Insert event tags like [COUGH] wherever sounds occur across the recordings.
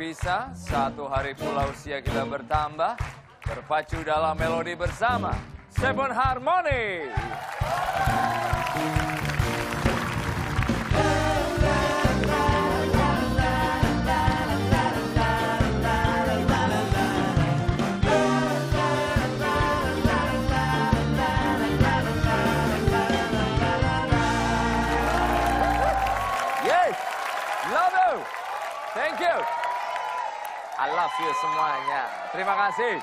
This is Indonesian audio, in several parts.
berpisah, satu hari pula usia kita bertambah. Berpacu dalam melodi bersama Seven Harmony. You semuanya. Terima kasih.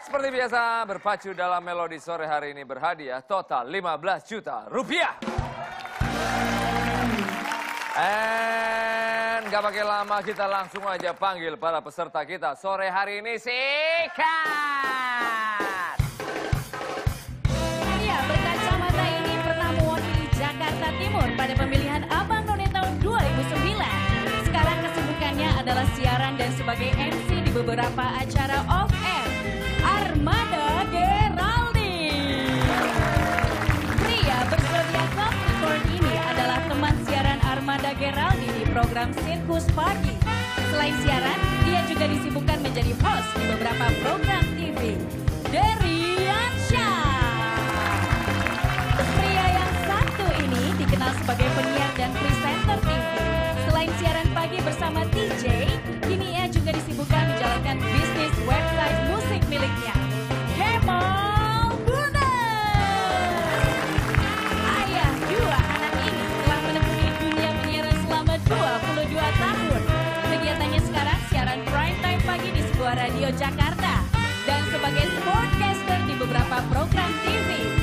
Seperti biasa, berpacu dalam melodi sore hari ini berhadiah total 15 juta rupiah. And gak pakai lama, kita langsung aja panggil para peserta kita sore hari ini. Sikat! Sebagai MC di beberapa acara off-air. Armada Geraldi. Pria bersedia Capricorn ini adalah teman siaran Armada Geraldi di program Sirkus Pagi. Selain siaran, dia juga disibukkan menjadi host di beberapa program TV. Syah. Pria yang satu ini dikenal sebagai penyiar dan presenter TV. Selain siaran pagi bersama TJ, kini ia juga disibukkan menjalankan bisnis website musik miliknya. Kemal Gunas. Ayah dua anak ini telah menekuni dunia penyiaran selama 22 tahun. Kegiatannya sekarang siaran prime time pagi di sebuah radio Jakarta. Dan sebagai sportcaster di beberapa program TV.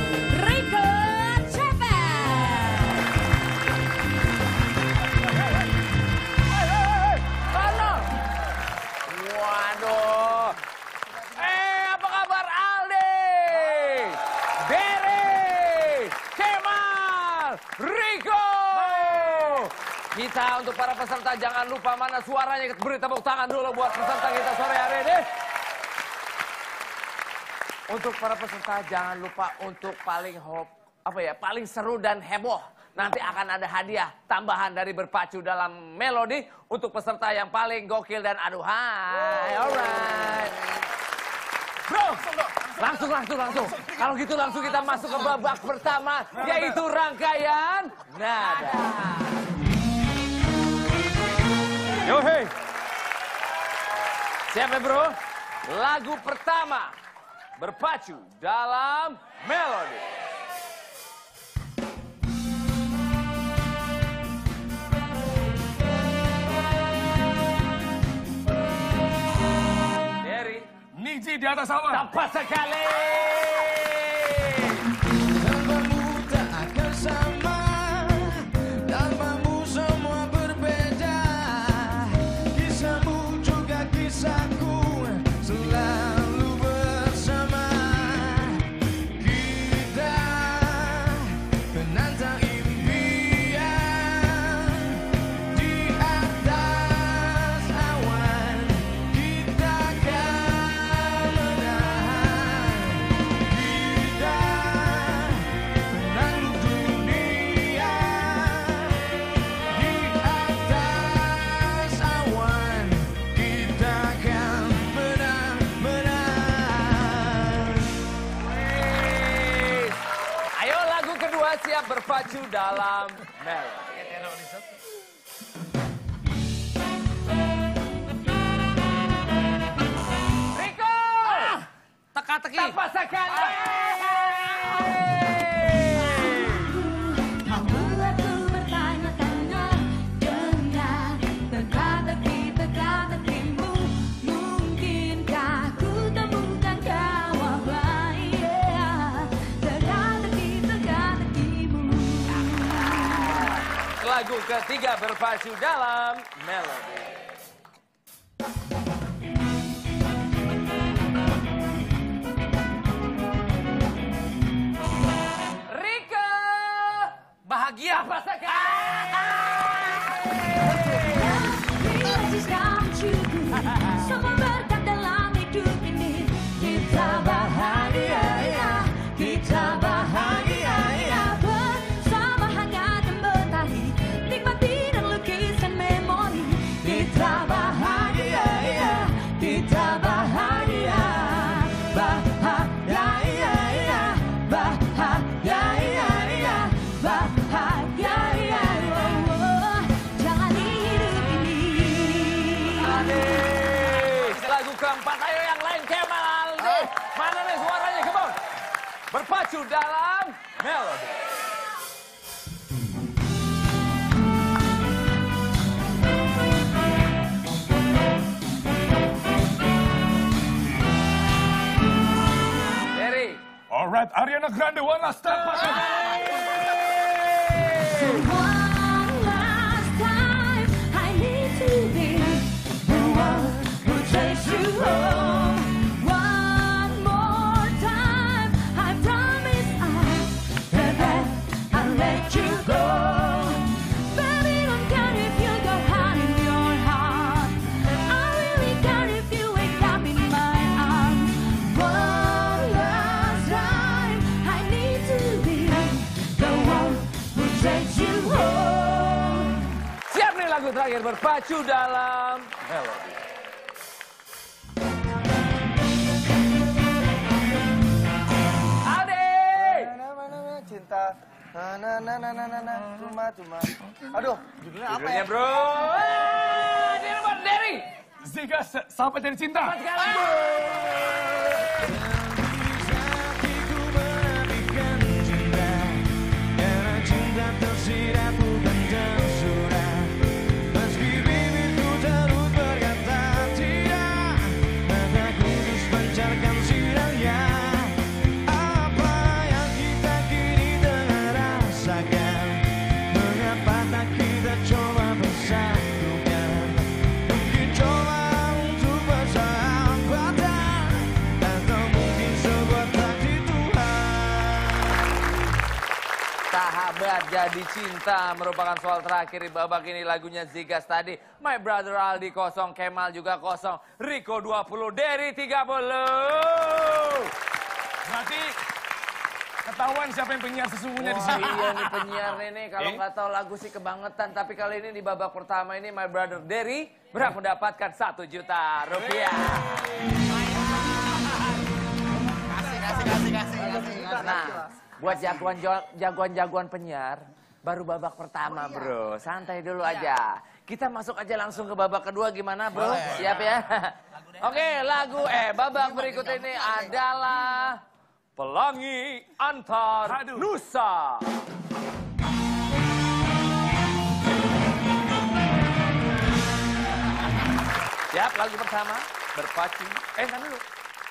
Kita untuk para peserta jangan lupa mana suaranya. Beri tepuk tangan dulu buat peserta kita sore hari ini. Untuk para peserta jangan lupa untuk paling hop, apa ya, paling seru dan heboh. Nanti akan ada hadiah tambahan dari berpacu dalam melodi untuk peserta yang paling gokil dan aduhai. Alright. Bro, langsung langsung langsung. Kalau gitu langsung kita masuk ke babak pertama yaitu rangkaian nada. Yo hey. Siap ya bro? Lagu pertama berpacu dalam melodi. Derry, Niji di atas awan. tepat sekali. Berpacu dalam melodi. Riko! Teka-teki. Tepat sekali. Ketiga berpacu dalam melodi. Riko! Bahagia. Tepat keempat. Ayo yang lain Kemal Aldi. Mana nih suaranya? Come on. Berpacu dalam melodi. Alright, Ariana Grande, one last time. One berpacu dalam melodi. Aldi. cinta na na na na na na na cuma cuma aduh judulnya apa Judulnya ya bro. Ini buat Derry. Ziga, sa- sahabat dari cinta. Hatiku Jadi cinta merupakan soal terakhir di babak ini lagunya Zigas tadi. My brother Aldi kosong, Kemal juga kosong, Rico 20, Derry 30. Berarti ketahuan siapa yang penyiar sesungguhnya di Wah, sini. iya nih penyiar ini kalau Eh? nggak tahu lagu sih kebangetan. Tapi kali ini di babak pertama ini My Brother Derry berhak mendapatkan satu juta rupiah. Nah, buat jagoan jagoan jagoan penyiar baru babak pertama bro, santai dulu aja. Kita masuk aja langsung ke babak kedua gimana bro? Siap ya? [LAUGHS] Oke lagu eh babak berikut ini adalah Pelangi Antar Aduh. Nusa. Siap lagu pertama berpacu. Eh kan dulu.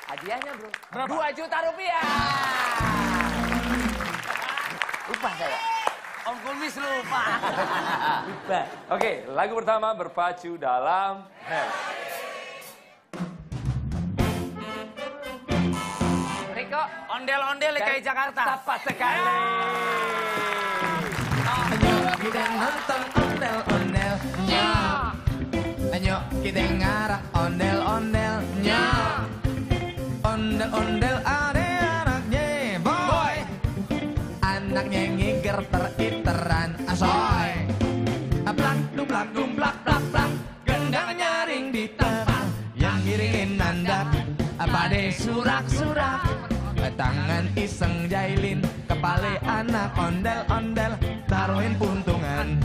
Hadiahnya bro. Berapa? Dua juta rupiah. Lupa saya. Om Kulmis lupa. [LAUGHS] Oke, lagu pertama berpacu dalam hell. Riko, Ondel-ondel DKI Jakarta. tepat sekali. kita nonton ondel-ondelnya Ayo kita ngarah ondel-ondelnya Ondel-ondel ada Anaknya ngiger teriteran. Asoy. Plak duplak dumplak plak plak. Gendang nyaring di tempat Yang ngiringin nandak Pada surak-surak Tangan iseng jailin. Kepala anak ondel-ondel Taruhin puntungan.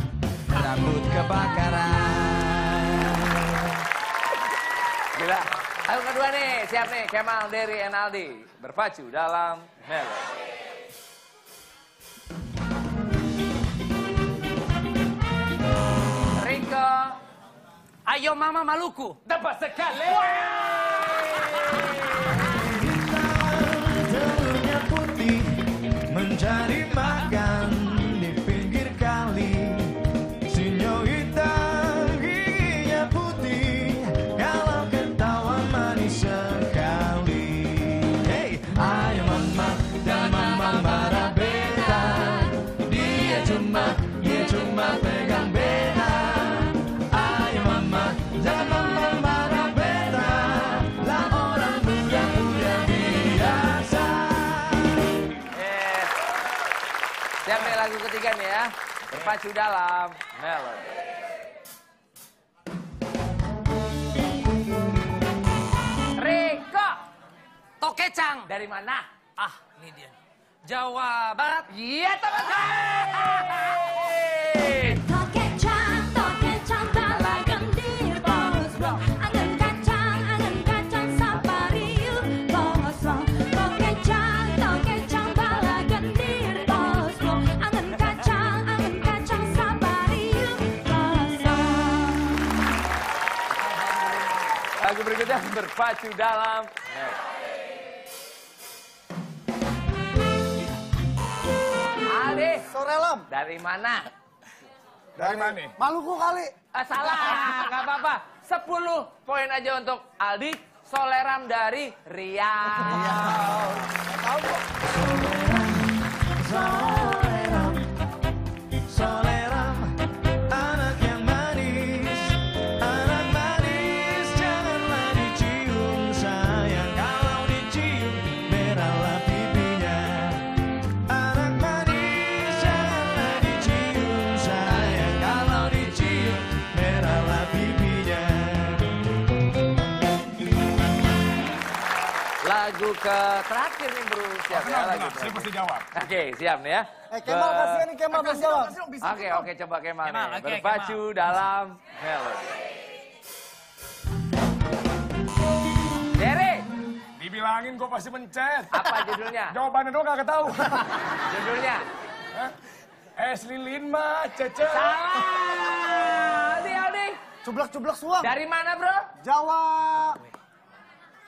Rambut kebakaran. Gila. Lagu kedua nih, siap nih. Kemal, Derry, and Aldi. Berpacu dalam Hello. Ayo Mama Maluku. Tepat sekali. Telurnya putih Berpacu dalam melody. Riko. Tokecang. Dari mana? Ah, ini dia. Jawa Barat. Iya teman-teman. Berpacu dalam. Aldi, Sore lam. dari mana? Dari mana? Maluku kali. Ah, salah, nggak apa-apa. 10 poin aja untuk Aldi. Soleram dari Riau. Tahu kok. Soleram, soleram, Lagu ke terakhir nih bro, siap ya Tenang, lagu. Saya pasti jawab. Oke, siap nih ya. Eh Kemal Be- kasihan nih Kemal belum jawab. Oke, oke, coba Kemal, Kemal, nih. oke, Berpacu dalam melodi. Derek, Dibilangin gue pasti mencet. apa judulnya? Jawabannya doang gak tahu. [LAUGHS] Judulnya? Es lilin mah cece. Salah! Aldi, Aldi. Cublak-cublak suam. Dari mana bro? Jawa.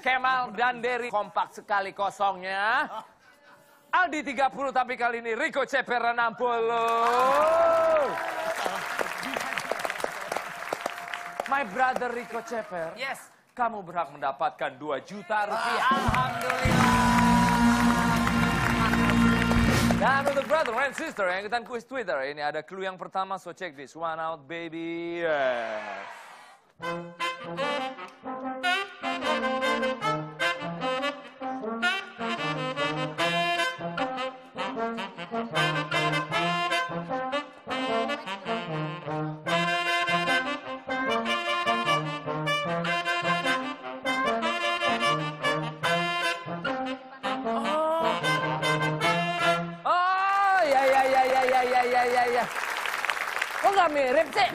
Kemal dan Derry kompak sekali kosongnya. Aldi 30 tapi kali ini Rico Ceper 60. My brother Rico Ceper. Yes. Kamu berhak mendapatkan 2 juta rupiah. Alhamdulillah. Dan untuk brother and sister yang ikutan kuis Twitter, ini ada clue yang pertama, so check this. One out, baby. Yes. Kok nggak mirip sih?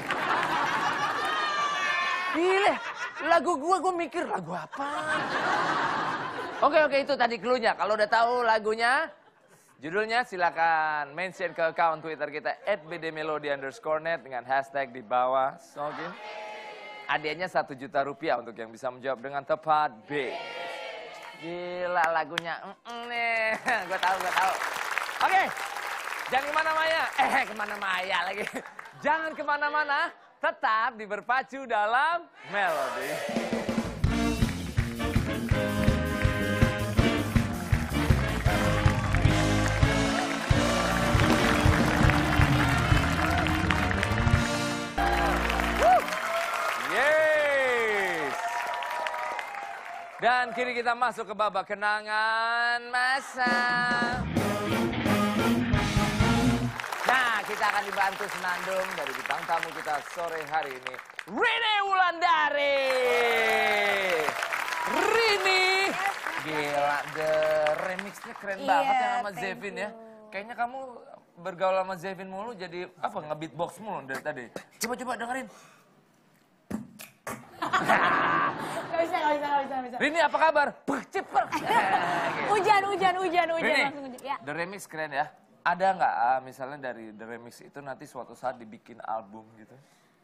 Gile, lagu gua gua mikir lagu apa? Oke oke itu tadi clue-nya. Kalau udah tahu lagunya, judulnya silakan mention ke account Twitter kita @bdmelody underscore net dengan hashtag di bawah. Sogin. Hadiahnya satu juta rupiah untuk yang bisa menjawab dengan tepat B. Gila lagunya, nih, [LAUGHS] gue tahu gue tahu. Oke, jangan ke mana Maya, [LAUGHS] eh ke mana Maya lagi. Jangan ke mana-mana, tetap di berpacu dalam melodi. Woo! Yes. Dan kini kita masuk ke babak kenangan masa. Kita akan dibantu senandung dari bintang tamu kita sore hari ini. Rini Wulandari. Rini. Gila, the remixnya keren Iya, banget ya sama Zevin ya. Kayaknya kamu bergaul sama Zevin mulu jadi apa nge-beatbox mulu dari tadi. Coba-coba dengerin. Gak bisa, gak bisa, gak bisa, gak bisa Rini apa kabar? Puh, ciper. [LAUGHS] Hujan, hujan, hujan, hujan Rini, langsung hujan Ya The Remix keren ya. Ada nggak ah, misalnya dari The Remix itu nanti suatu saat dibikin album gitu?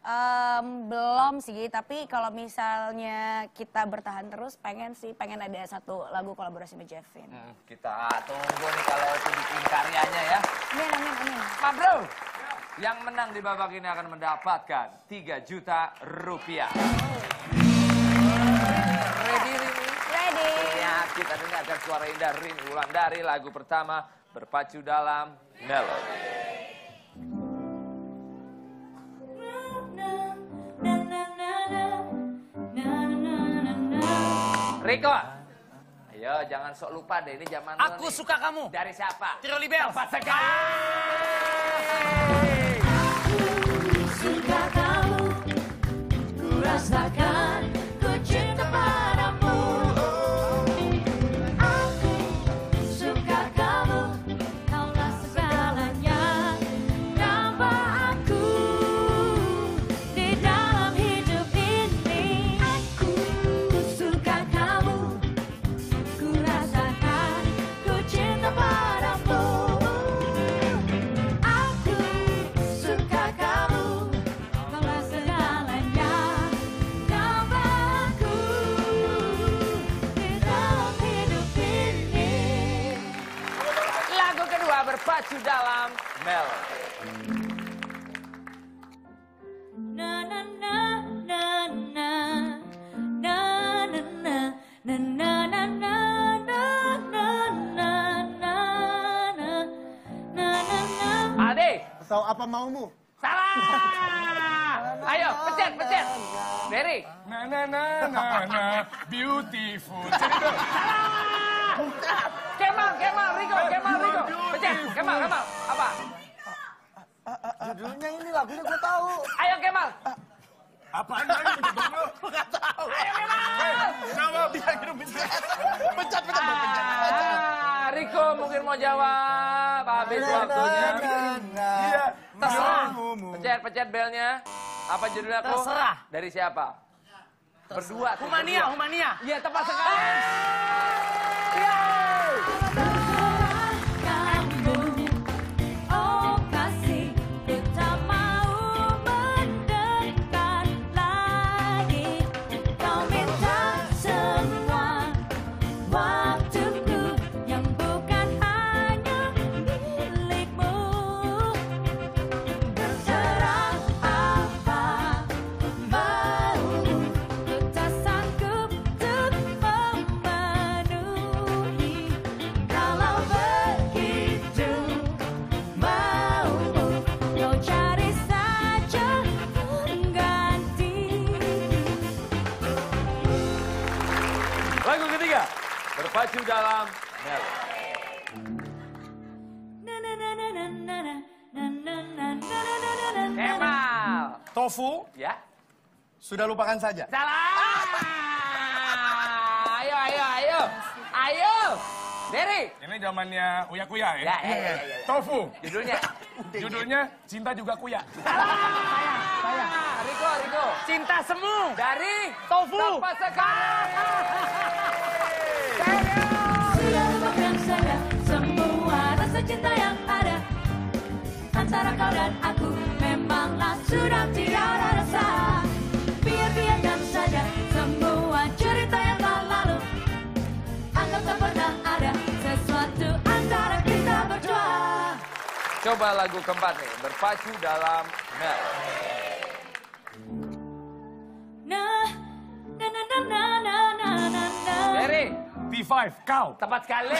Em, belum sih, tapi kalau misalnya kita bertahan terus, pengen sih, pengen ada satu lagu kolaborasi sama Jevin. Hmm, kita tunggu nih kalau itu bikin karyanya ya. Amin, amin, amin. Pak Bro, yang menang di babak ini akan mendapatkan 3 juta rupiah. Ready Rini? Ready. Ya, kita dengarkan suara indah Rini Wulandari lagu pertama berpacu dalam melodi. Riko, ayo jangan sok lupa deh ini zaman Aku nih. suka kamu. Dari siapa? Tiroli Bell. Tepat sekali. Suka kamu, ku rasakan, maumu? salah. Ayo, pencet, pencet. Derry, Na na na na na, beautiful. Dong. Kemal, Kemal, Rigo, Kemal, Rigo. Pencet, Kemal, Kemal. Apa? Judulnya ini lagunya gue tahu. Ayo Kemal. Apaan lagi pencet dong lu? Ayo Kemal. Jawab. Pencet, pencet, pencet. Ah, Riko mungkin mau jawab. Habis waktunya. Iya. Terserah. Mumu. Pencet, pencet belnya. Apa judulnya aku? Terserah. Dari siapa? Berdua. Humania, berdua. Humania. Iya, tepat sekali. kamu Sudah lupakan saja. Salah. Ayo, ayo, ayo. Ayo. Derry. Ini zamannya Uya Kuya ya. Ya, ya, ya, ya, ya. Tofu. Judulnya. Judulnya Cinta Juga Kuya. Saya. Riko, Riko. Cinta semu. Dari Tofu. Tepat sekali. Sudah lupakan saja semua rasa cinta yang ada Antara kau dan aku memanglah sudah tiada Coba lagu keempat nih, berpacu dalam Mel. Nah, na na na na na na na na Derry, T5, kau. tepat sekali.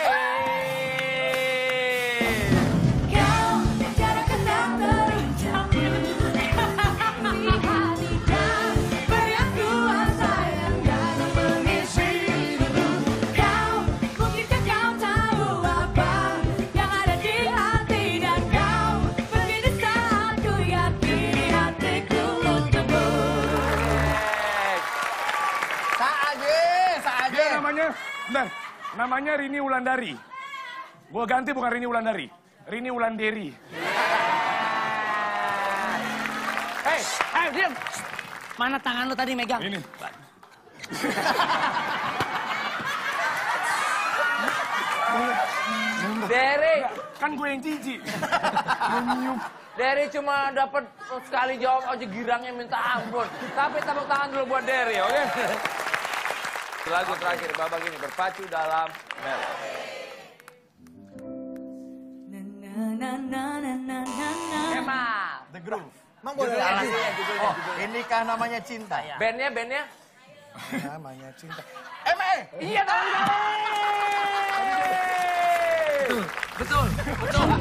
Namanya Rini Wulandari. Gua ganti bukan Rini Wulandari. Rini Wulanderi. Hei, hei, diam. Mana tangan lu tadi megang? Ini. Derry, Kan gue yang cici. Derry cuma dapat sekali jawab aja girangnya minta ampun. Tapi tepuk tangan dulu buat Derry, oke? Lagu terakhir, babak ini berpacu dalam Mel. Na na na na na na na Kemal. The Groove. Emang boleh lagi? Oh, inikah namanya cinta? Bandnya, bandnya? Namanya cinta. ME. Iya dong. Betul, betul.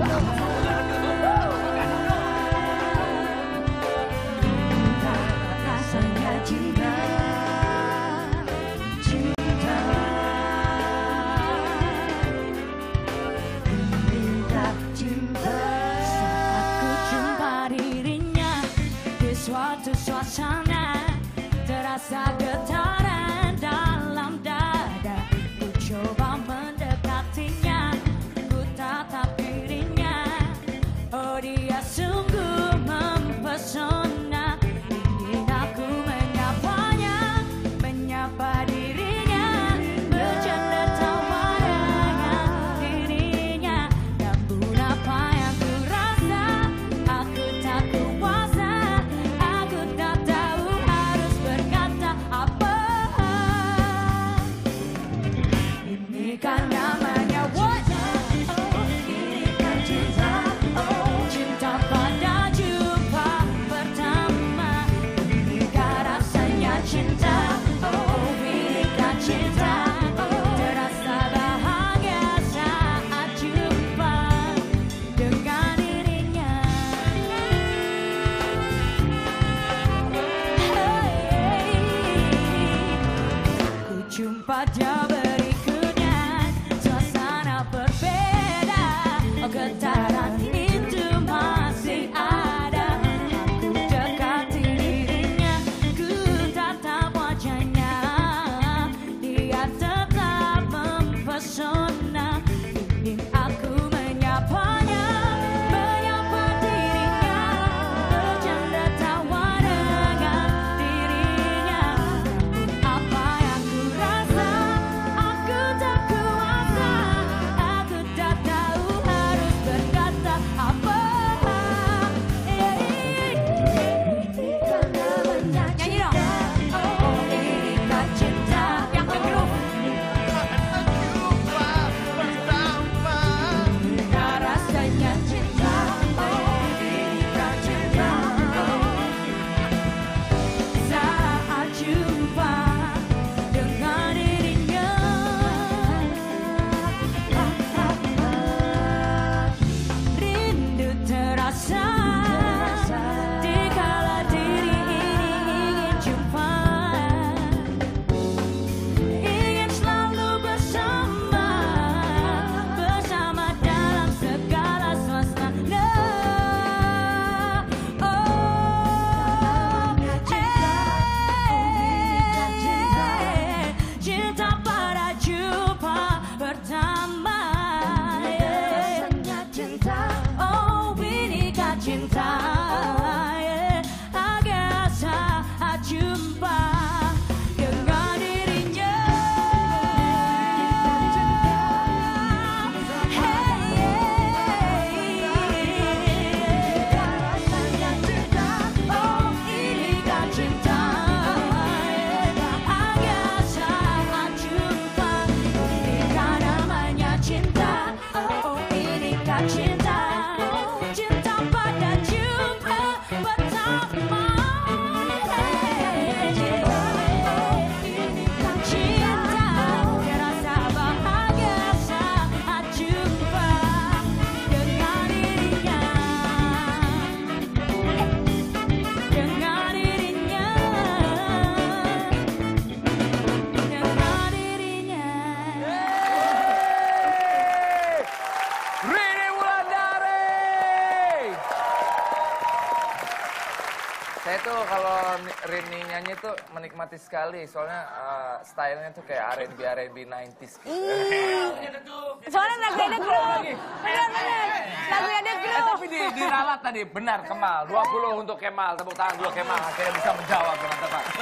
Sekali, soalnya eh, stylenya tuh kayak R&B R&B 90s. gitu. soalnya lagu ada grup bener-bener lagu ada Eh, grup tapi di, diralat tadi, benar Kemal. 20 untuk Kemal, tepuk tangan dua Kemal. Akhirnya bisa menjawab dengan tepat. [LAUGHS]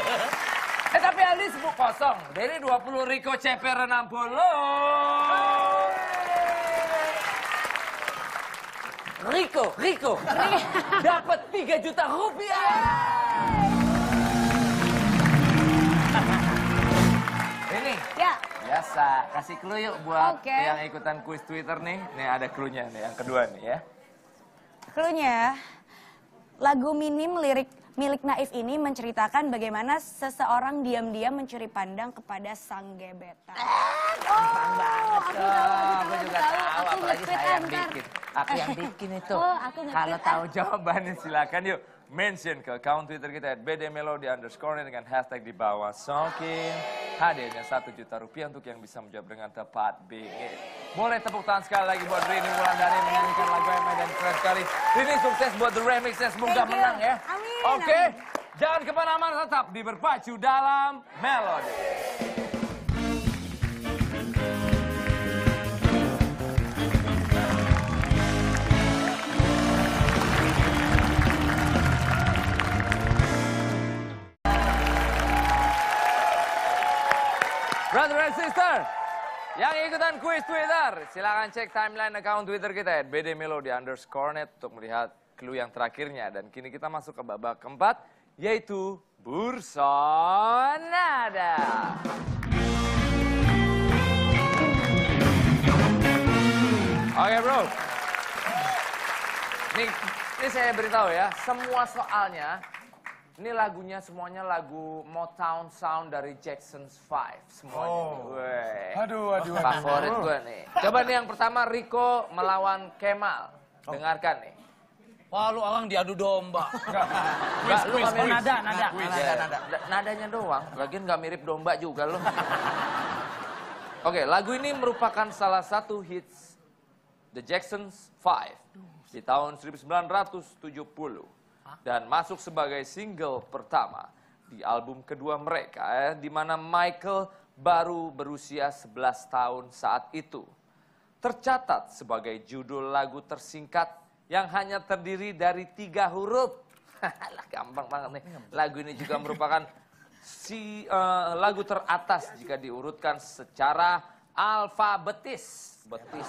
Eh tapi Aldi sebut kosong. Dari 20 Rico CPR 60. Rico, Rico. Dapat 3 juta rupiah. Ya biasa, kasih clue yuk buat Oke. yang ikutan kuis Twitter nih. Nih ada clue-nya nih, yang kedua nih ya. Cluenya, lagu minim lirik milik Naif ini menceritakan bagaimana seseorang diam-diam mencuri pandang kepada sang gebetan. Gampang banget aku dong. tahu, aku juga aku tahu. tahu, Aku apalagi saya yang bikin. Aku yang bikin itu. Oh, aku Kalau tahu jawabannya silakan yuk. Mention ke account Twitter kita at bdmelody underscore dengan hashtag di bawah Sokin. Hadiahnya satu juta rupiah untuk yang bisa menjawab dengan tepat BG. Boleh tepuk tangan sekali lagi buat Rini Wulandari menyanyikan lagu Emma dan keren sekali. Rini sukses buat The Remixnya, semoga menang ya. Amin, Oke, jangan ke mana-mana tetap di berpacu dalam Melody. And sister, yang ikutan kuis Twitter, silakan cek timeline account Twitter kita at bdmelody underscore net untuk melihat clue yang terakhirnya. Dan kini kita masuk ke babak keempat, yaitu Bursa Nada. Oke bro, ini, ini saya beritahu ya, semua soalnya ini lagunya semuanya lagu Motown Sound dari Jackson's Five semuanya. Oh. Weh. Aduh, aduh, aduh. Favorit gue nih. Coba nih yang pertama Rico melawan Kemal. Dengarkan nih. Wah lu orang diadu domba. [LAUGHS] Enggak, lu nggak mirip. Nada, nada. Ya, na- Nadanya doang. Lagian nggak mirip domba juga lu. [LAUGHS] Oke, lagu ini merupakan salah satu hits The Jacksons 5 di tahun 1970 dan masuk sebagai single pertama di album kedua mereka ya, di mana Michael baru berusia 11 tahun saat itu. Tercatat sebagai judul lagu tersingkat yang hanya terdiri dari tiga huruf. Lah [LAUGHS] gampang banget nih. Lagu ini juga merupakan si eh, lagu teratas jika diurutkan secara alfabetis. Betis.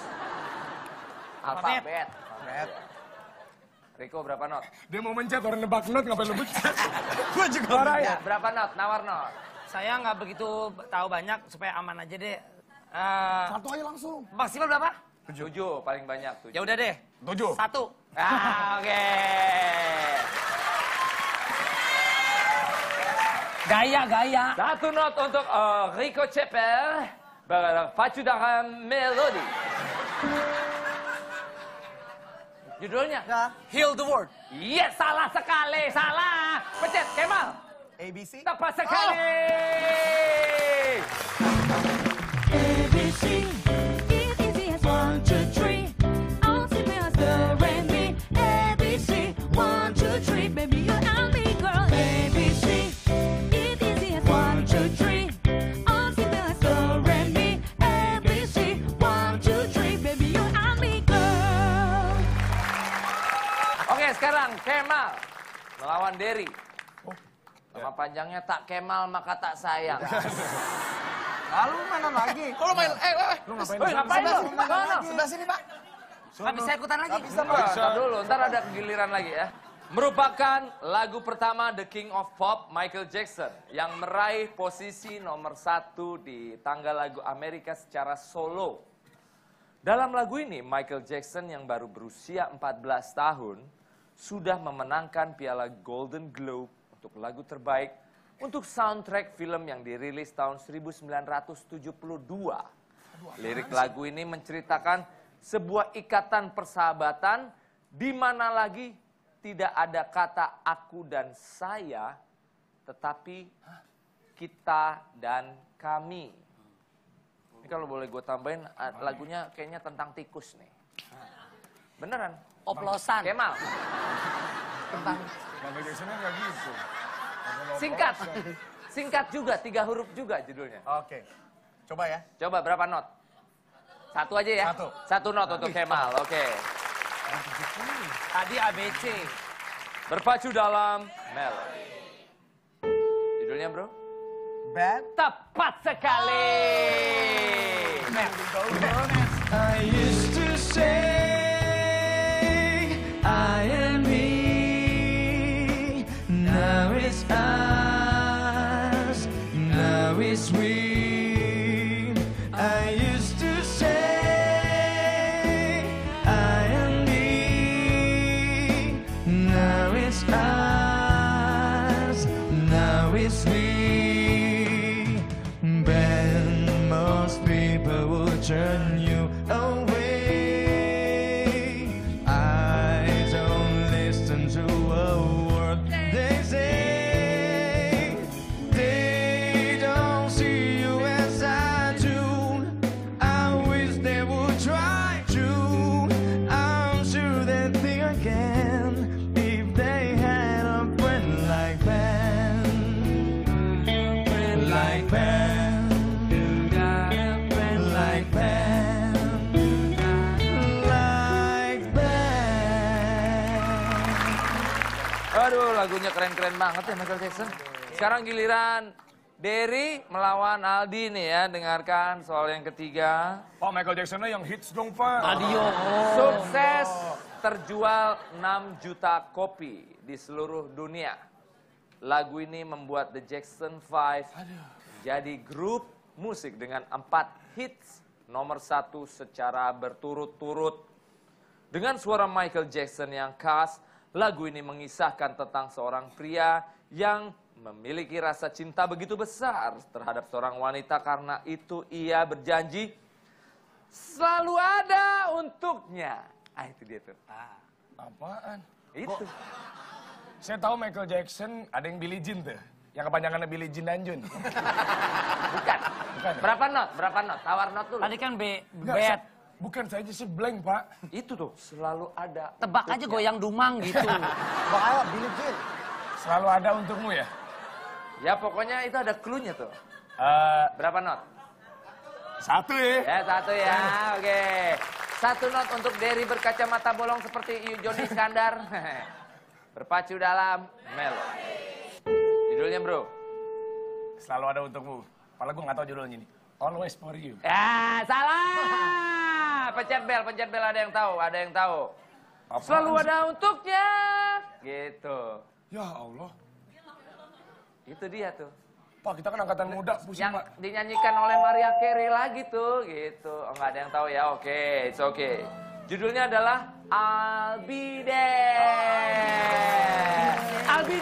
Alfabet. Riko berapa not? Dia mau mencet orang nebak not ngapain lu mencet? [LAUGHS] Gue juga Parah ya? Berapa not? Nawar not. Saya nggak begitu tahu banyak supaya aman aja deh. Eh, Satu aja langsung. maksimal berapa? Tujuh, paling banyak tujuh. Ya udah deh. Tujuh. Satu. Ah, oke. Gaya, gaya. Satu not untuk eh, Rico Cepel. Barang pacu dengan melodi. Judulnya? Ya. Heal the world. Yes, salah sekali, salah. Pencet, Kemal. ABC. Tepat sekali. ABC, melawan Derry. Nama panjangnya tak Kemal maka tak sayang. [LAUGHS] Lalu mana lagi? Kalau main, eh, eh, Lu ngapain? Woi, ngapain lu? Sebelah sini, mana Mana? lagi? Sebelah sini, Pak. Nggak bisa ikutan lagi. Bisa, Pak. Dulu, ntar ada giliran lagi ya. Merupakan lagu pertama The King of Pop Michael Jackson yang meraih posisi nomor satu di tangga lagu Amerika secara solo. Dalam lagu ini, Michael Jackson yang baru berusia 14 tahun sudah memenangkan piala Golden Globe untuk lagu terbaik untuk soundtrack film yang dirilis tahun 1972. Lirik lagu ini menceritakan sebuah ikatan persahabatan di mana lagi tidak ada kata aku dan saya, tetapi kita dan kami. Ini kalau boleh gue tambahin, ah, lagunya kayaknya tentang tikus nih. Beneran? Oplosan. Kemal, Jackson nggak gitu. singkat. Singkat juga, tiga huruf juga judulnya. Oke. Coba ya. Coba berapa not? Satu aja ya? Satu. Satu not untuk Kemal, oke. Tadi ABC. Berpacu dalam melodi. Judulnya bro? Bad. Tepat sekali. I used to say I am me. Now it's us. Keren-keren banget ya Michael Jackson. Sekarang giliran Derry melawan Aldi nih ya. Dengarkan soal yang ketiga. Pak Michael Jackson yang hits dong, Pak. Radio. Sukses terjual 6 juta kopi di seluruh dunia. Lagu ini membuat The Jackson 5 jadi grup musik dengan 4 hits nomor satu secara berturut-turut. Dengan suara Michael Jackson yang khas, lagu ini mengisahkan tentang seorang pria yang memiliki rasa cinta begitu besar terhadap seorang wanita karena itu ia berjanji selalu ada untuknya. Ah itu dia tuh. Apaan? Itu. Saya tahu Michael Jackson ada yang Billie Jean tuh. Yang kepanjangannya Billie Jean Danjun. Bukan. Bukan. Berapa not? Berapa not? Tawar not dulu. Tadi kan B, Enggak, bed. Bukan saja sih blank, Pak. Itu tuh selalu ada. Tebak aja goyang dumang gitu. [LAUGHS] Bakal Billie Jean. Selalu ada untukmu ya. Ya pokoknya itu ada clue-nya tuh. Eh, Berapa not? satu ya. Ya satu ya, oke. Satu not untuk Derry berkacamata bolong seperti Joni Iskandar. [LAUGHS] Berpacu dalam Melo. Judulnya bro. Selalu ada untukmu. Padahal gue nggak tahu judulnya ini. Always for you. Ya salah. Pencet bel, pencet bel ada yang tahu, ada yang tahu. Apaan Selalu sih? ada untuknya. Gitu. Ya Allah. Itu dia tuh. Pak, kita kan angkatan muda, pusing, Yang Pak. dinyanyikan oleh Maria Carey lagi tuh, gitu. Oh, nggak ada yang tahu ya, oke, it's okay. Judulnya adalah I'll Be There. I'll Be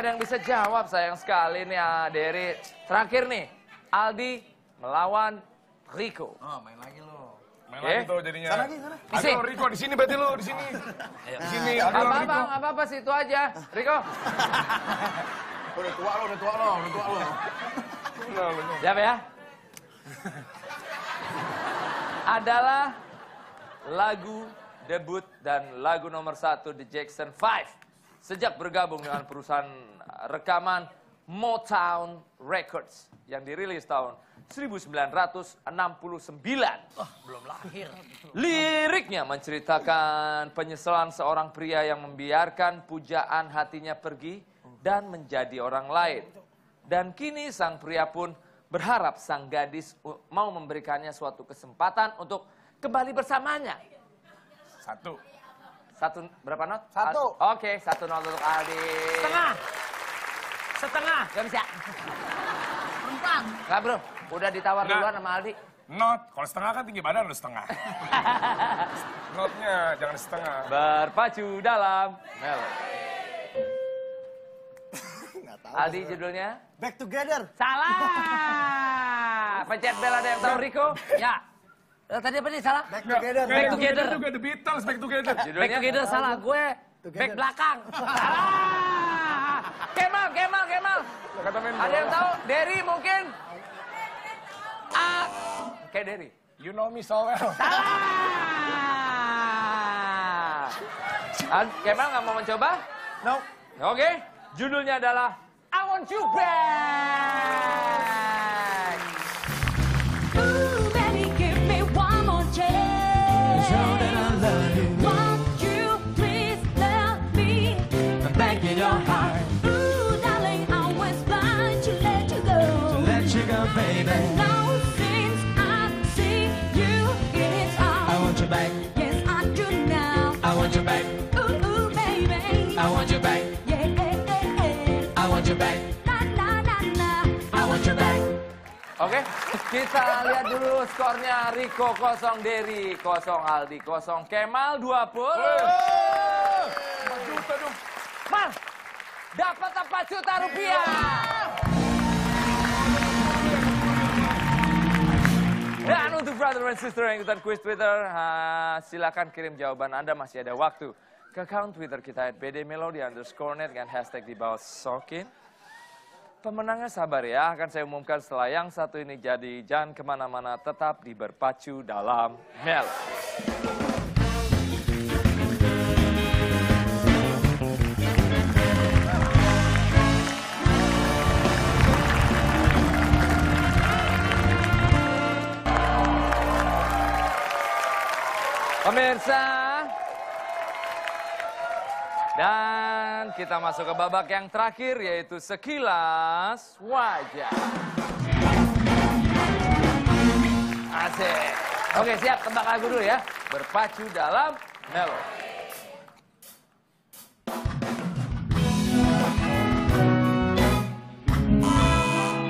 Ada yang bisa jawab sayang sekali nih ah, Derry. Terakhir nih, Aldi melawan Rico. Main Eh? lagi tuh jadinya. Sana lagi, sana. Aduh, Riko, di sini berarti lu, di sini. Di sini, aduh, Apa apa, Riko. nggak apa-apa sih itu aja. Rico, Udah tua lo, udah tua lo, udah tua lo. siap ya? Adalah lagu debut dan lagu nomor satu The Jackson 5. Sejak bergabung dengan perusahaan rekaman Motown Records yang dirilis tahun 1969. Belum lahir. Liriknya menceritakan penyesalan seorang pria yang membiarkan pujaan hatinya pergi dan menjadi orang lain. Dan kini sang pria pun berharap sang gadis mau memberikannya suatu kesempatan untuk kembali bersamanya. Satu. Satu, berapa not? Satu. Oke, satu not untuk Aldi. Setengah. Setengah. Gak bisa. Empat. Gak bro, udah ditawar Nggak. duluan sama Aldi. Not. Kalau setengah kan tinggi badan lu setengah. [LAUGHS] Notnya jangan setengah. Berpacu dalam melodi. Aldi judulnya? Back together. Salah. Pencet bel ada yang tahu Riko? [LAUGHS] Ya. Eh, Tadi apa nih salah? Back together. Back together. juga The Beatles, back together. Back together salah. Gue back belakang. Salah. [LAUGHS] Kemal, Kemal, Kemal. Kata main Ada yang tahu? Derry mungkin? Ah, kayak Derry. You know me so well. Salah. Ah, Kemal nggak mau mencoba? No. Oke, judulnya adalah I Want You Back. Kita lihat dulu skornya Riko 0, Derry 0, Aldi 0, Kemal 20. 4 juta dong. Mal, dapat 4 juta rupiah. Dan untuk brother and sister yang ikutan quiz Twitter, ah, silakan kirim jawaban Anda masih ada waktu ke account Twitter kita at bdmelody underscore net dengan hashtag di bawah sokin. Pemenangnya sabar ya, akan saya umumkan setelah yang satu ini jadi. Jangan ke mana-mana, tetap di Berpacu dalam Mel. Pemirsa, dan kita masuk ke babak yang terakhir yaitu sekilas wajah. Asik. Oke siap tebak lagu dulu ya. Berpacu dalam melodi.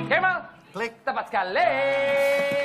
Kemal. Klik. Tepat sekali.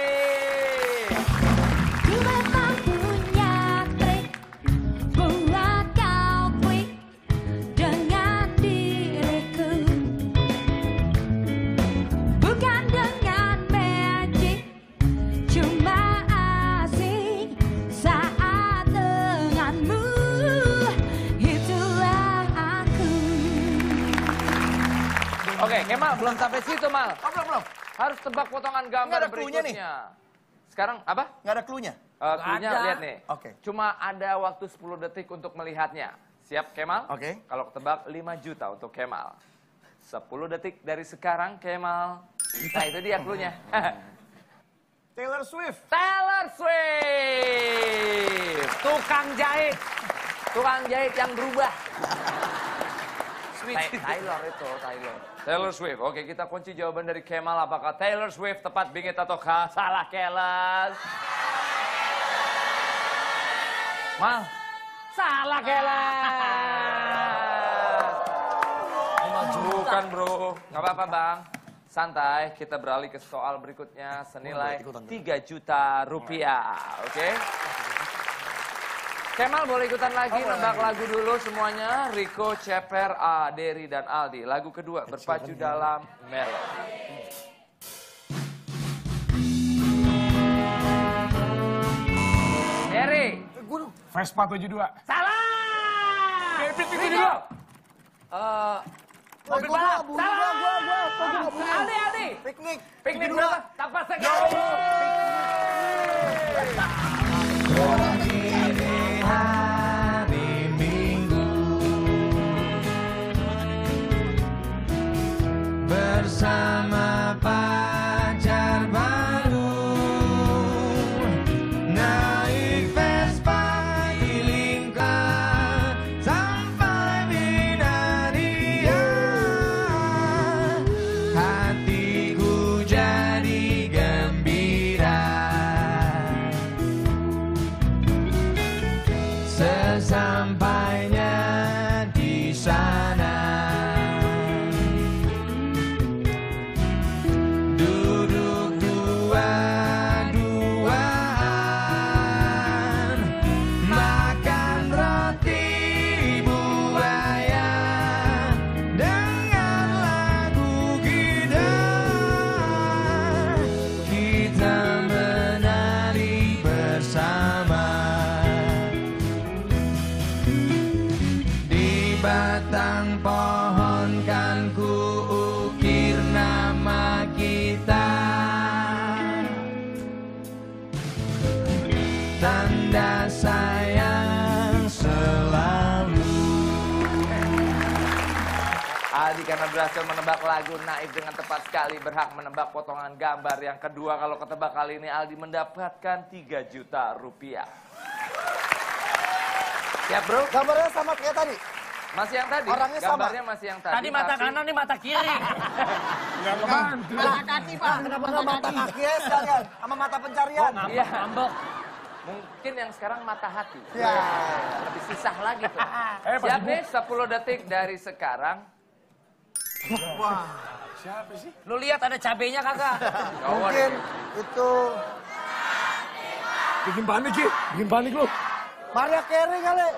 Kemal belum sampai situ, Mal. Oh, belum, belum. Harus tebak potongan gambar ada cluenya berikutnya. nih. Sekarang apa? Nggak ada cluenya? Uh, cluenya ada. lihat nih. Oke. Cuma ada waktu 10 detik untuk melihatnya. Siap, Kemal? Oke. Kalau ketebak 5 juta untuk Kemal. 10 detik dari sekarang, Kemal. Nah, itu dia cluenya. [LAUGHS] Taylor Swift. Taylor Swift. Tukang jahit. Tukang jahit yang berubah. Ta- Taylor itu, Taylor. Taylor Swift. Oke, kita kunci jawaban dari Kemal. Apakah Taylor Swift tepat bingit atau ka- salah Kelas? Mal, salah Kelas. Bukan bro, nggak apa-apa bang. Santai, kita beralih ke soal berikutnya senilai 3 juta rupiah. Oke? Kemal boleh ikutan lagi nebak lagu dulu semuanya. Rico, Ceper, A, Derry, dan Aldi. Lagu kedua berpacu dalam melodi. Derry, Vespa 72. salah! Pipit, pipit Rico! dulu. Eh, mobil gua, balap, gua, salah! gua, gua, gua, gua, gua. Aldi, Aldi! Piknik. Piknik berapa? Tanpa sekali! hari bersama karena berhasil menebak lagu Naif dengan tepat sekali berhak menebak potongan gambar yang kedua kalau ketebak kali ini Aldi mendapatkan 3 juta rupiah. Siap bro? Gambarnya sama kayak tadi. Masih yang tadi? Orangnya sama. Gambarnya masih yang tadi. Tadi mata tapi- kanan, ini mata kiri. Nggak ngebantu. Kenapa nggak mata kaki ya sekalian? Sama mata pencarian. Iya. Ngambek. Mungkin yang sekarang mata hati. Ya. Lebih susah lagi tuh. Eh, Siap nih 10 detik dari sekarang. Siapa sih? Lu lihat ada cabenya kagak? [LAUGHS] Mungkin itu Bikin panik, Ki. Bikin panik lu. Maria Carey kali.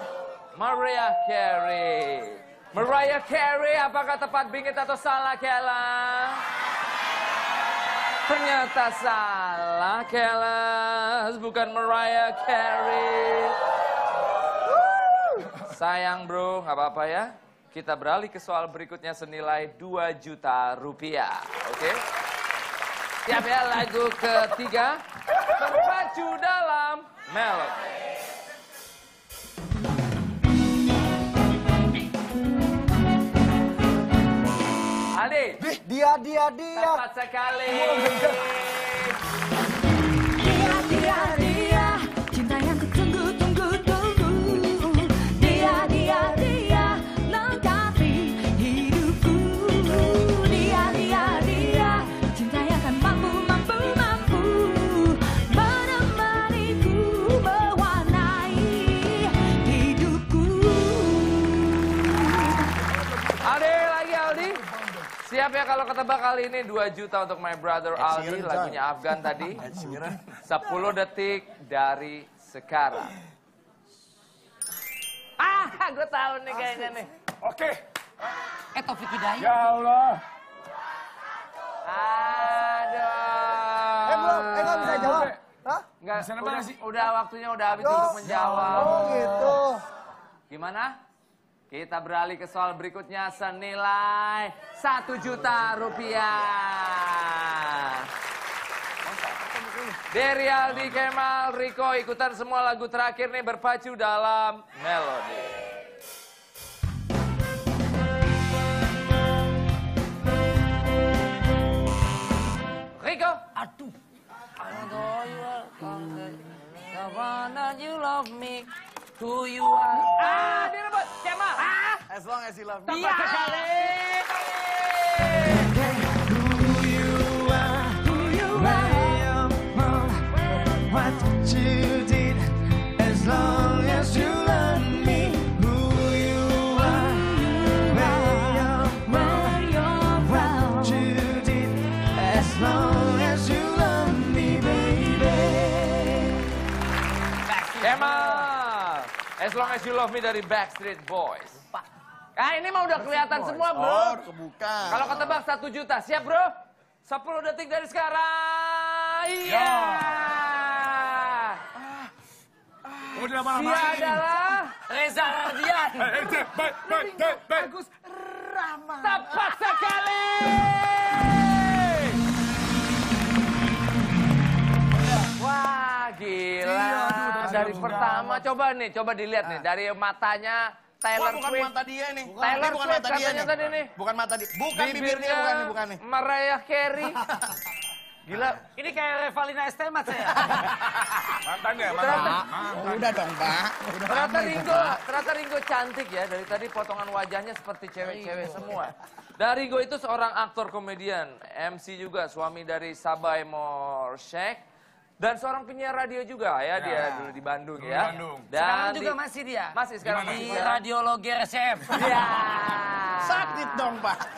Mariah Carey. Mariah Carey, apakah tepat bingit atau salah Kela? Ternyata salah Kelas, bukan Mariah Carey. Sayang bro, nggak apa-apa ya. Kita beralih ke soal berikutnya senilai 2 juta rupiah. Oke? Siap ya lagu ketiga. Berpacu dalam melodi. Adi, Dia, dia, dia. tepat sekali. Kalau ketebak kali ini 2 juta untuk My Brother Aldi, lagunya Afgan tadi. [LAUGHS] 10 detik dari sekarang. Ah, gue tahu nih kayaknya nih. Oke. Eh Taufik Hidayat. Ya Allah. Aduh. Eh belum, eh nggak bisa jawab. Hah? Nggak, Bisa udah, mana sih? udah waktunya udah habis Oh, untuk menjawab. Oh gitu. Gimana? Kita beralih ke soal berikutnya senilai 1 juta rupiah. Dari Aldi Kemal, Riko ikutan semua lagu terakhir nih berpacu dalam melodi. Riko. Aduh. you love me, who you are. Ah. Kemal. Ah, As long as you love me. sekali. Long as you love me dari Backstreet Boys. Ah, ini mah udah kelihatan semua, bro. Oh, kebuka. Kalau ketebak satu juta, siap, bro? 10 detik dari sekarang. Iya. Udah Dia lama-lama. adalah Reza Ardian. Eh, eh, baik, baik, baik, baik. Agus Rama. tepat sekali. Wah, gila. Dari pertama, coba nih, coba dilihat nih. Dari matanya Taylor Wah, bukan Swift. mata dia nih. Taylor bukan Swift mata dia katanya nih. tadi nih. Bukan mata dia. Bukan bibirnya bukan nih, bukan nih. Mariah Carey. [LAUGHS] Gila. Ini kayak Revalina Estemat saya. Mantannya, Ternyata, mantan. Udah dong, Pak. Udah ternyata Ringo, ternyata Ringo cantik ya. Dari tadi potongan wajahnya seperti cewek-cewek semua. Dan Ringo itu seorang aktor komedian, MC juga, suami dari Sabay Morshek. Dan seorang penyiar radio juga ya, dia dulu di Bandung Dulu ya. di Bandung. Dan Sekarang di- juga masih dia. Masih sekarang Di Di masih. radiologi RCM. Iya. [LAUGHS] Sakit dong, Pak. [LAUGHS]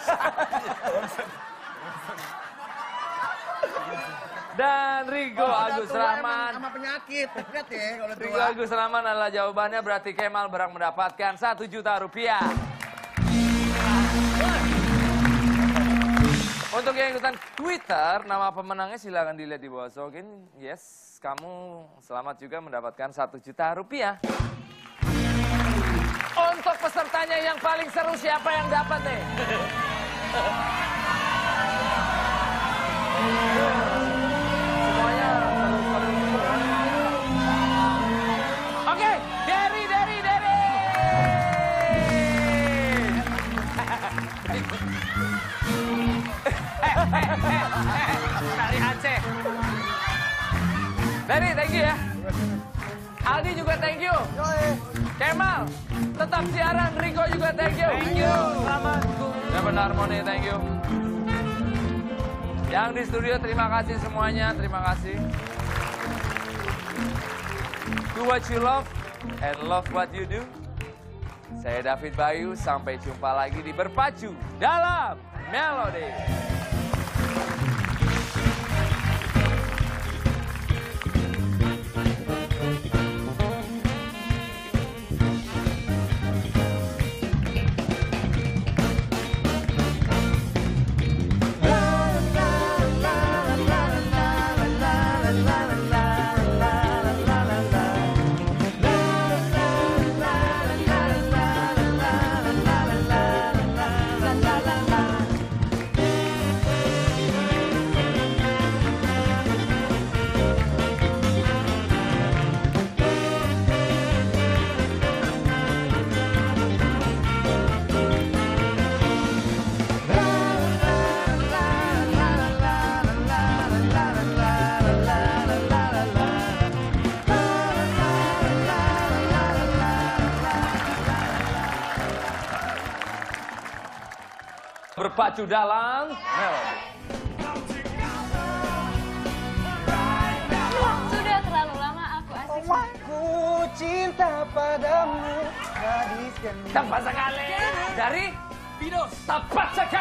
Dan Kalau udah Agus Rahman. Sama penyakit. Lihat ya, kalau tua. Agus Rahman adalah jawabannya berarti Kemal berang mendapatkan satu juta rupiah. Untuk yang ikutan Twitter, nama pemenangnya silakan dilihat di bawah Sogin. Yes, kamu selamat juga mendapatkan satu juta rupiah. Untuk pesertanya yang paling seru siapa yang dapat nih? [LAUGHS] Dari Aceh. Derry, thank you ya. Aldi juga thank you. Kemal, tetap siaran. Rico juga thank you. Thank you. Selamat. Seven Harmony, thank you. Yang di studio terima kasih semuanya, terima kasih. Do what you love and love what you do. Saya David Bayu, sampai jumpa lagi di Berpacu dalam Melody. Berpacu dalam. Sudah terlalu lama aku asik. Cinta padamu, gadis yang Tepat sekali. Dari Bidos. Tepat sekali.